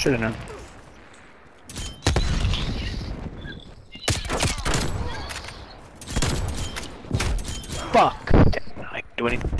Should have known. Fuck. Damn, I can't do anything.